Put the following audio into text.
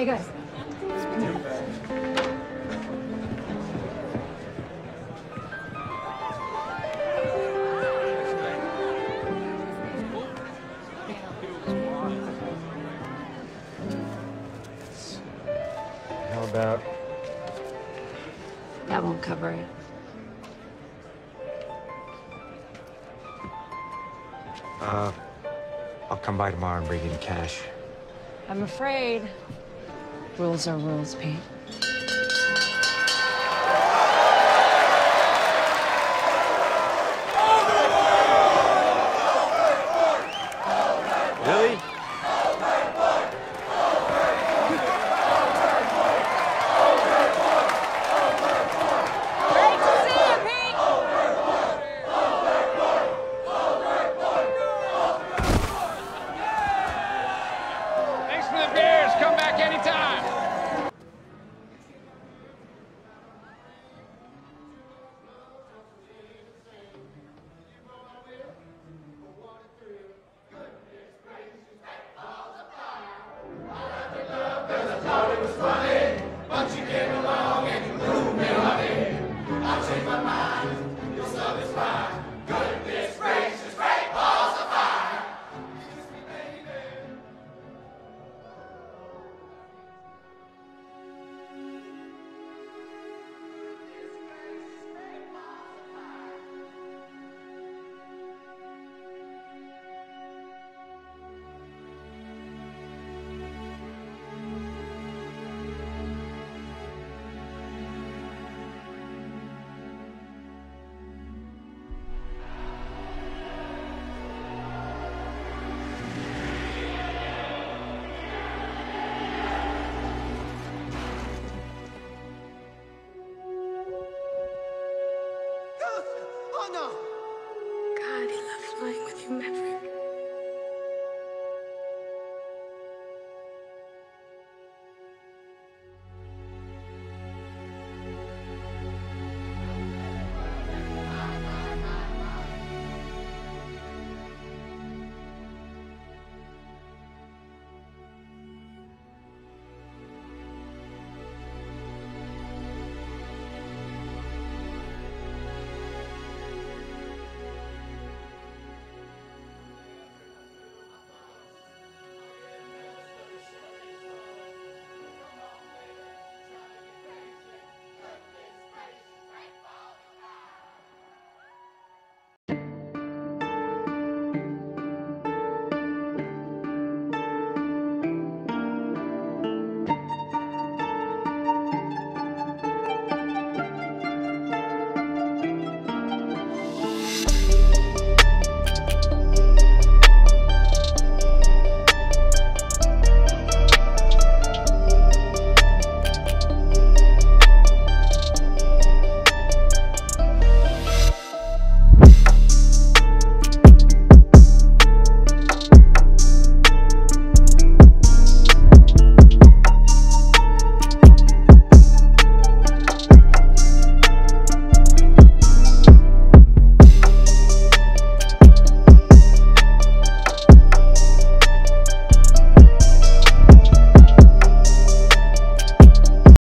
Hey, guys. How about That won't cover it. uh I'll come by tomorrow and bring you the cash. I'm afraid. Rules are rules, Pete. No.